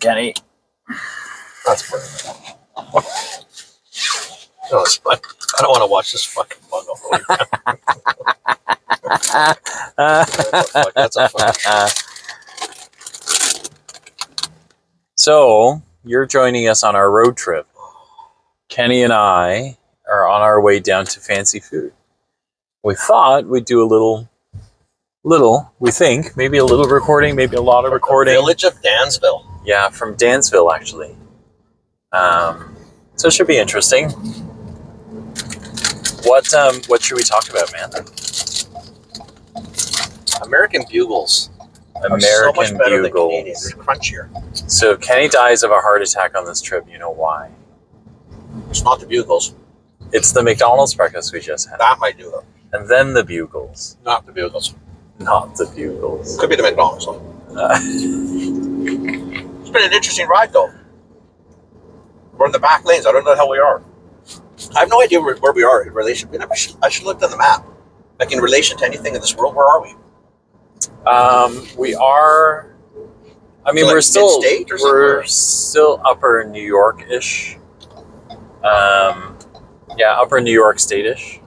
Kenny. That's perfect. No, oh, it's fun. I don't want to watch this fucking bug all the. That's a fuck- That's a fucking So you're joining us on our road trip. Kenny and I are on our way down to Fancy Food. We thought we'd do a little, little. We think maybe a little recording, maybe a lot of recording. Village of Dansville. Yeah, from Dansville actually. Um, so it should be interesting. What um, what should we talk about, man? American Bugles. are so much American better than Canadian. Bugles. They're crunchier. So Kenny dies of a heart attack on this trip. You know why? It's not the Bugles. It's the McDonald's breakfast we just had, That might do it. and then the Bugles, Not the Bugles. not the Bugles. Could be the McDonald's. Uh, been an interesting ride, though. We're in the back lanes. I don't know how we are. I have no idea where, where we are in relation. Never should, I should look on the map. Like in relation to anything in this world, where are we? um, we are. I mean, Like we're still we're still upper New York ish. Um, yeah, upper New York state ish.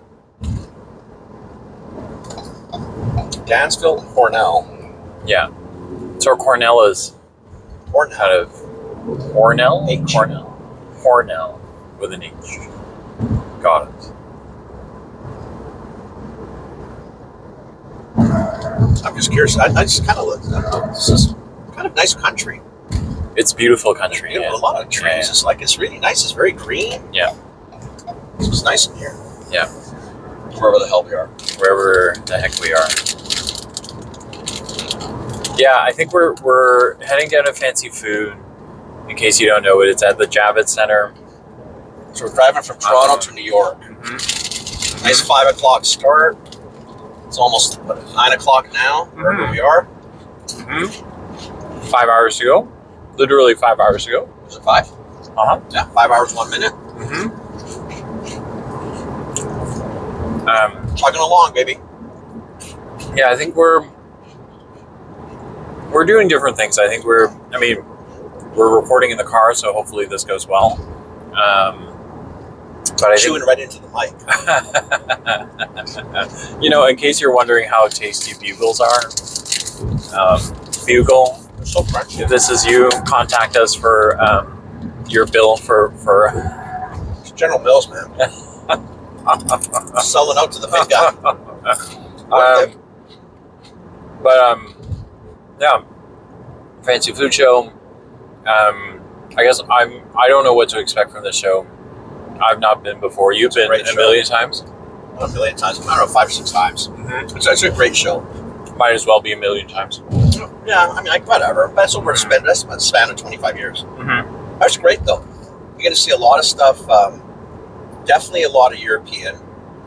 Dansville Hornell. Yeah. So Hornell is Cornell. kind of Cornell? H. Hornell. Hornell with an H. Got it. I'm just curious. I, I just kind of look. I This is kind of nice country. It's beautiful country. You know, yeah. a lot of trees. Yeah. It's like it's really nice. It's very green. Yeah. It's nice in here. Yeah. Wherever the hell we are. wherever the heck we are. Yeah, I think we're we're heading down to fancy food. In case you don't know it, it's at the Javits Center. So we're driving from Toronto Uh-huh. to New York. Mm-hmm. Nice five o'clock start. It's almost what, nine o'clock now. Wherever Mhm. we are. Mm-hmm. Five hours to go. Literally five hours to go. Is it five? Uh huh. Yeah, five hours, one minute. Mm-hmm. Um, Chugging along, baby. yeah, I think we're we're doing different things. I think we're. I mean, we're recording in the car, so hopefully this goes well. Um, but I think Chewing right into the mic. you know, in case you're wondering how tasty bugles are, um, bugle. They're so crunchy. If this is you, contact us for um, your bill for for. It's General Mills, man. Selling out to the big guy. um, but um, yeah, fancy food show. Um, I guess I'm. I don't know what to expect from this show. I've not been before. You've a been great a million times. a million times. I don't know, five or six times. Mm-hmm. It's, it's a great show. Might as well be a million times. Yeah, I mean, like, whatever. That's what we're spending. That's a span of 25 years. Mm-hmm. That's great, though. You're going to see a lot of stuff. Um, definitely a lot of European.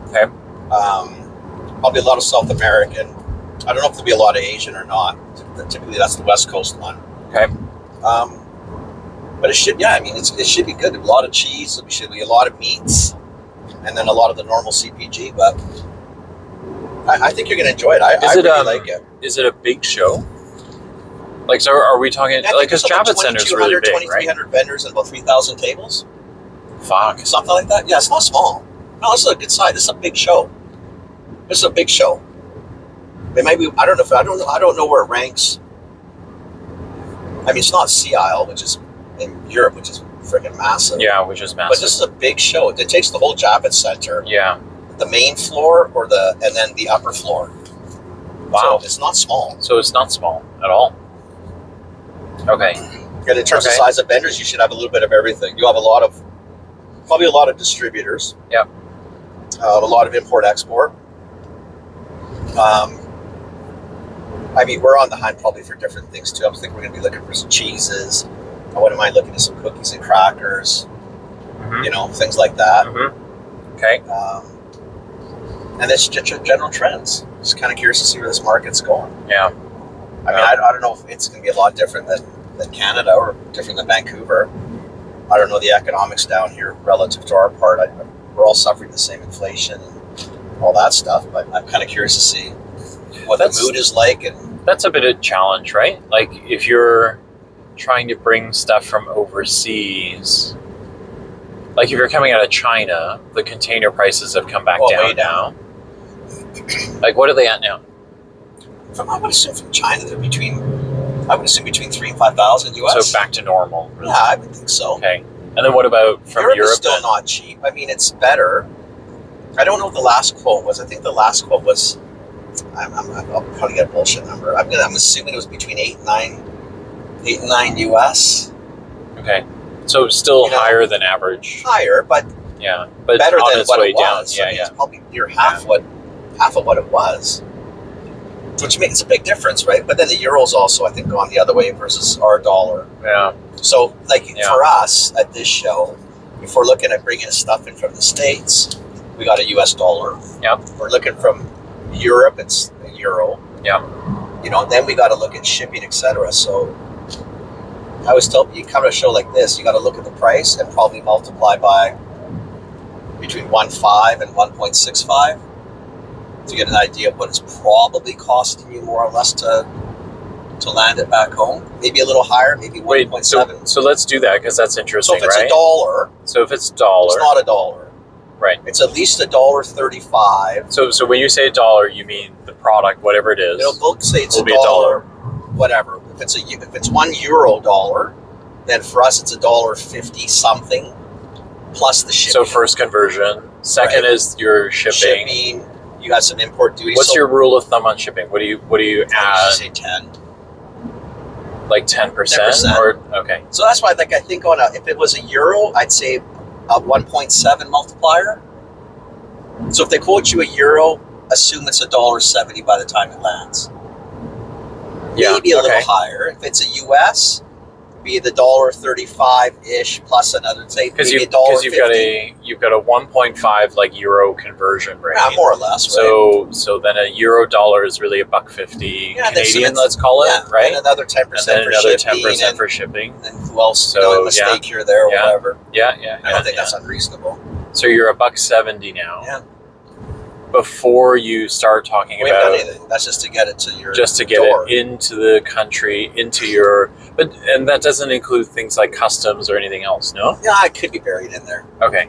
Okay. Um, probably a lot of South American. I don't know if there'll be a lot of Asian or not. Typically, that's the West Coast one. Okay. Um, but it should, yeah, I mean, it's, it should be good. A lot of cheese. There should be a lot of meats, and then a lot of the normal CPG. But I, I think you're going to enjoy it. I, Is I it, really um, like it. Is it a big show? Like, so are we talking like because Javits Center is really 2,200, big, right? 2,300 vendors and about 3,000 tables. Fuck. something like that. Yeah, it's not small. No, it's a good size. This is a big show. This is a big show. It might be. I don't know if I don't know. I don't know where it ranks. I mean, it's not SIAL, which is in Europe, which is freaking massive. Yeah, which is massive. But this is a big show. It takes the whole Javits Center, yeah. the main floor, or the and then the upper floor. Wow. So it's not small. So it's not small at all. Okay. And in terms Okay. of size of vendors, you should have a little bit of everything. You have a lot of, probably a lot of distributors. Yep. Uh, a lot of import export. Um, I mean, we're on the hunt probably for different things too. I was thinking we're going to be looking for some cheeses. I wouldn't mind looking at some cookies and crackers. Mhm. You know, things like that. Mm-hmm. Okay. Um, and it's just general trends. Just kind of curious to see where this market's going. Yeah. I mean, I, I don't know if it's going to be a lot different than, than Canada or different than Vancouver. I don't know the economics down here relative to our part. I, we're all suffering the same inflation and all that stuff, but I'm kind of curious to see what That's- the mood is like. And That's a bit of a challenge, right? Like if you're trying to bring stuff from overseas, like if you're coming out of China, the container prices have come back Oh, down, down. now. Like, what are they at now? From I would assume from China, they're between. I would assume between three and five thousand US. So back to normal. Yeah, I would think so. Okay. And then what about from Europe, Europe? is still then? not cheap. I mean, it's better. I don't know what the last quote was. I think the last quote was. I'm, I'm, I'll probably get a bullshit number. I'm gonna. I'm assuming it was between eight and nine, eight and nine US. Okay. So still You know, higher than average. Higher, but Yeah. But better than its what way it down. was. Yeah, I mean, yeah. It's probably near half what half of what it was. Which makes a big difference, right? But then the euro's also, I think, gone the other way versus our dollar. Yeah. So, like Yeah. for us at this show, if we're looking at bringing stuff in from the states, we got a U.S. dollar. Yep. We're looking from Europe, it's a euro. Yeah. You know, then we got to look at shipping, etc. So, I always tell you, come to a show like this, you got to look at the price and probably multiply by between one five and one point six five to get an idea of what it's probably costing you more or less to to land it back home. Maybe a little higher, maybe one Wait, point so, so let's do that because that's interesting, So if it's right? a dollar, so if it's dollar, it's not a dollar. Right. It's at least a dollar thirty-five. so so when you say a dollar, you mean the product, whatever it is. It'll they'll say it's a be a dollar, whatever. If it's a if it's one euro dollar, then for us it's a dollar fifty something plus the shipping. So first conversion. Second Right. is your shipping. shipping, you got some import duty. What's so your rule of thumb on shipping? What do you what do you add? say ten. Like ten percent 10%. or okay. So that's why, like, I think on a if it was a euro, I'd say a one point seven multiplier. So if they quote you a euro, assume it's a dollar seventy by the time it lands. Yeah. Maybe a okay. little higher. If it's a US, be the dollar thirty-five ish plus another say Because you a dollar because you've got a you've got a one point five like euro conversion rate. yeah, more or less, right? So so then a euro dollar is really a buck fifty Yeah, Canadian, let's call it, yeah, right? And another ten percent for another ten shipping, percent for shipping. and who else? So, you know, a yeah. here, there, or Yeah. whatever. Yeah, yeah. I don't think yeah. that's unreasonable. So you're a buck seventy now. Yeah. Before you start talking We about anything. That's just to get it to your just to get door. it into the country, into your but and that doesn't include things like customs or anything else, no? Yeah, it could be buried in there. Okay.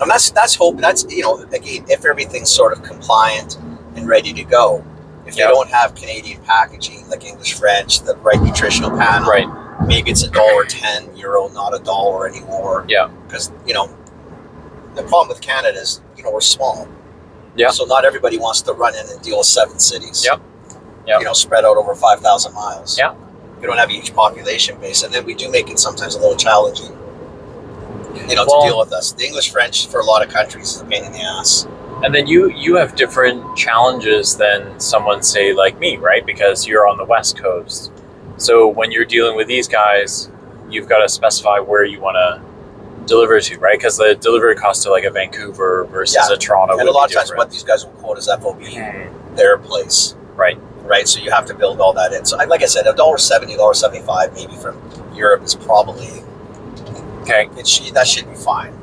And that's that's hope. That's you know again if everything's sort of compliant and ready to go. If Yeah. they don't have Canadian packaging like English French, the right nutritional panel, Right. Maybe it's a dollar ten euro, not a dollar anymore. Yeah. Because you know the problem with Canada is you know we're small. Yeah. So not everybody wants to run in and deal with seven cities. Yep. Yep. You know, spread out over five thousand miles. Yeah. We don't have a huge population base, and then we do make it sometimes a little challenging. You know, Well- to deal with us. The English French for a lot of countries is a pain in the ass. And then you you have different challenges than someone say like me, right? Because you're on the west coast. So when you're dealing with these guys, you've got to specify where you want to deliver to, right? Because the delivery cost to like a Vancouver versus Yeah. a Toronto and a lot of times, what these guys will quote is FOB, their place. Right. Right. So you have to build all that in. So, like I said, a dollar seventy, dollar seventy-five, maybe from Europe is probably Okay, it. Should, that should be fine.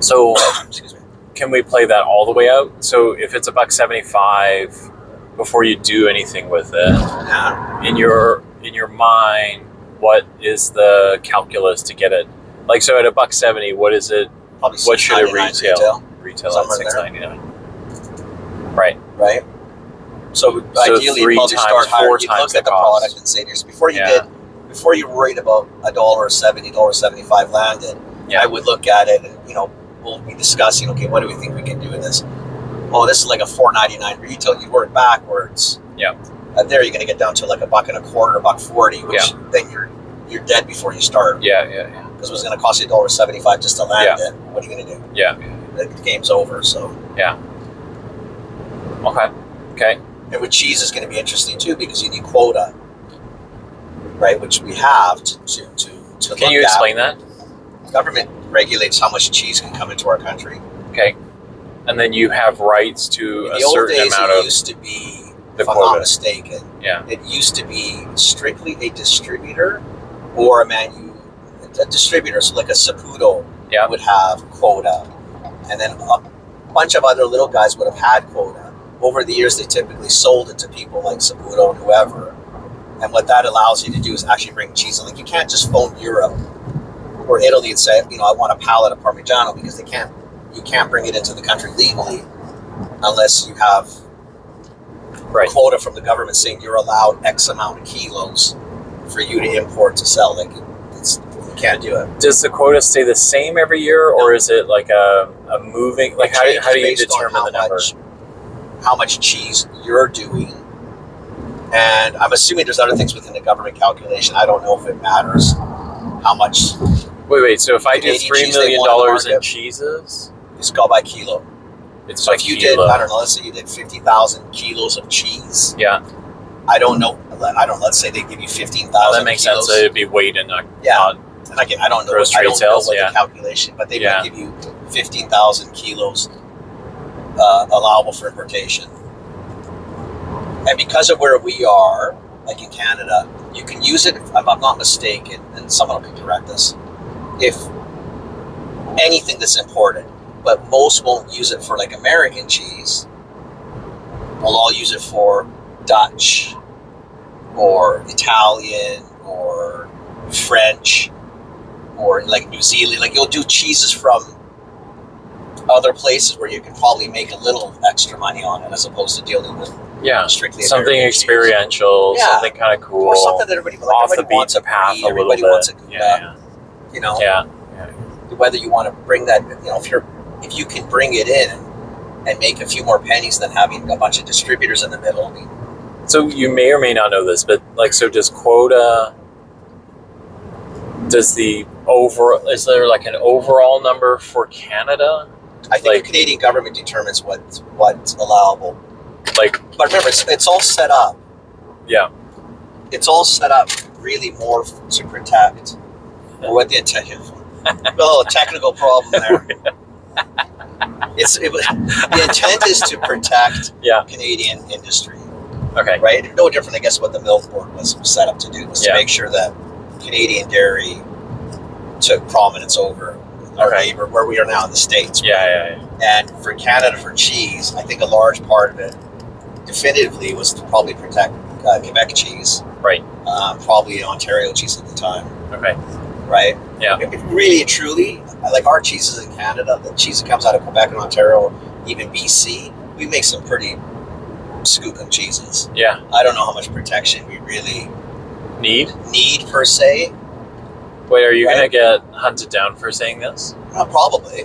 so Excuse me. can we play that all the way out? So if it's a buck seventy five, before you do anything with it, Yeah. in your in your mind, what is the calculus to get it? Like so, at a buck seventy, what is it? Probably What should it $6.99 retail? Retail at six ninety nine. Right. right? So, So ideally, three times, start higher. four You times look the at the cost. product and say to before you Yeah. did, before you worried about a dollar seventy, dollar seventy-five landed, Yeah. I would look at it and you know we'll be discussing. Okay, what do we think we can do in this? Oh, this is like a four ninety-nine retail. You work backwards. Yeah. And there you're going to get down to like a buck and a quarter, a buck forty, which then you're you're dead before you start Yeah, yeah, yeah, because it was going to cost you a dollar seventy-five just to land it. What are you going to do? yeah. The game's over. So. Yeah. Okay. Okay. And with cheese is going to be interesting too because you need quota, right? Which we have to to to. to Can you at. explain that? Government regulates how much cheese can come into our country. Okay. And then you have rights to In a the old certain days, amount it of used to be, the if I'm not mistaken, Yeah. it used to be strictly a distributor or a manu, a distributor, so like a Saputo Yeah. would have quota, and then a bunch of other little guys would have had quota. Over the years, they typically sold it to people like Saputo and whoever, And what that allows you to do is actually bring cheese. in. Like you can't just phone Europe or Italy and say, you know, I want a pallet of Parmigiano because they can't. You can't bring it into the country legally unless you have Right. quota from the government saying you're allowed X amount of kilos for you to import to sell. Like it's, you can't do it. Does the quota stay the same every year, or is it like a, a moving? Like how, how do you determine the number? Much, how much cheese you're doing. And I'm assuming there's other things within the government calculation. I don't know if it matters how much Wait, wait. So if I do three million want on the dollars in cheeses, it's called by kilo. It's So if you kilo. did, I don't know, let's say you did 50,000 kilos of cheese. Yeah, I don't know. I don't. Let's say they give you 15,000. oh, that makes kilos. sense. So it'd be weight and not. Yeah. not- And again, I don't know. Gross I don't sales, know what yeah. the calculation, but they Yeah. might give you 15,000 kilos uh, allowable for importation. And because of where we are, like in Canada, you can use it, if I'm I'm not mistaken, and someone can correct us, if anything that's imported, but most won't use it for like American cheese, We'll all use it for Dutch or Italian or French or like New Zealand. Like you'll do cheeses from other places where you can probably make a little extra money on it as opposed to dealing with yeah, strictly something American cheese. experiential, Yeah. something kind of cool, or something that everybody like off the everybody a beaten path brie, a little everybody bit. wants a gouda, yeah, you know. yeah, Whether you want to bring that, you know, if you're if you can bring it in and, make a few more pennies than having a bunch of distributors in the middle. I mean, So you may or may not know this, but like, so does quota? Does the over? Is there like an overall number for Canada? I think Like- the Canadian government determines what what's allowable. Like, But remember, it's, it's all set up. yeah, It's all set up really more to protect, or what the intention. little technical problem there. It's it, the intent is to protect Yeah. Canadian industry, okay, right? No different, I guess, what the milk board was set up to do was Yeah. to make sure that Canadian dairy took prominence over our Okay. neighbor, where we are now in the states. yeah, yeah, yeah. And for Canada, for cheese, I think a large part of it, definitively, was to probably protect uh, Quebec cheese. Right. Um, probably Ontario cheese at the time, okay, right? Yeah. If- really, truly, like our cheeses in Canada, the cheese that comes out of Quebec and Ontario, even BC, we make some pretty skookum cheeses. yeah. I don't know how much protection we really Need. need per se. Wait, are you gonna get hunted down for saying this? Uh, probably.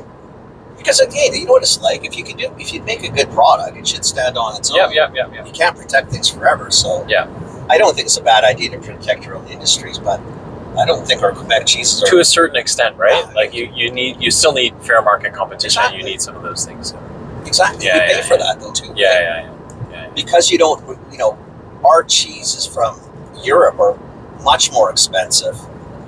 Because again, you know what it's like. If you can do, if you make a good product, it should stand on its own. Yeah, yeah, yeah, yeah. you can't protect things forever. So Yeah. I don't think it's a bad idea to protect your own industries, but I don't think our Quebec cheeses are. To a certain extent, right? Yeah. Like you, you need, you still need fair market competition. Exactly. You need some of those things. exactly. Yeah, you pay yeah, for yeah. that though too. Yeah, right? yeah, yeah. Because you don't, you know, our cheeses from Europe are much more expensive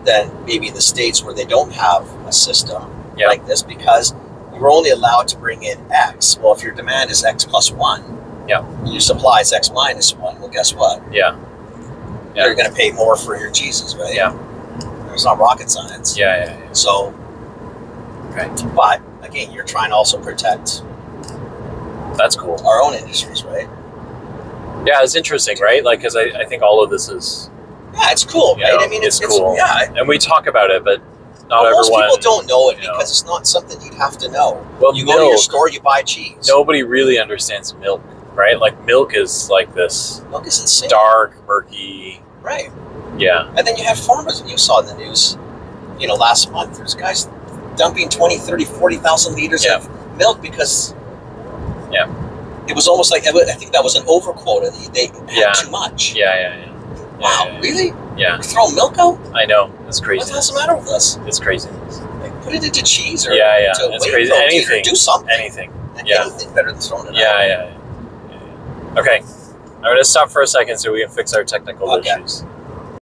than maybe the states where they don't have a system Yeah. like this because you're only allowed to bring in X. Well, if your demand is X plus one, Yeah. and your supply is X minus one, well, guess what? Yeah, Yeah. You're going to pay more for your cheeses, right? Yeah. It's not rocket science. yeah, yeah, yeah. So, right. but again, you're trying to also protect That's cool. our own industries, right? Yeah, it's interesting, right? Like, because I, I think all of this is, Yeah, it's cool, Yeah, right? I mean, it's, it's cool. yeah. and we talk about it, but not Well, most people don't know it you know. because it's not something you'd have to know. Well, You go to your store, you buy cheese. nobody really understands milk, right? Like, milk is like this milk is insane, dark, murky. right? Yeah, And then you have farmers, and you saw in the news, you know, last month, there's guys dumping 20, 30, 40,000 liters Yeah. of milk because Yeah. it was almost like, I think that was an overquota. They had Yeah. too much. yeah, yeah, yeah. Wow, Yeah, really? Yeah, We're throwing milk out? I know. It's What crazy. the hell's the matter with us? It's crazy. Like, put it into cheese or Yeah, yeah. to It's crazy. Anything. do something. Anything. Yeah. Anything better than throwing it Yeah, out. yeah, yeah. yeah. Okay. I'm going to stop for a second so we can fix our technical Okay. issues.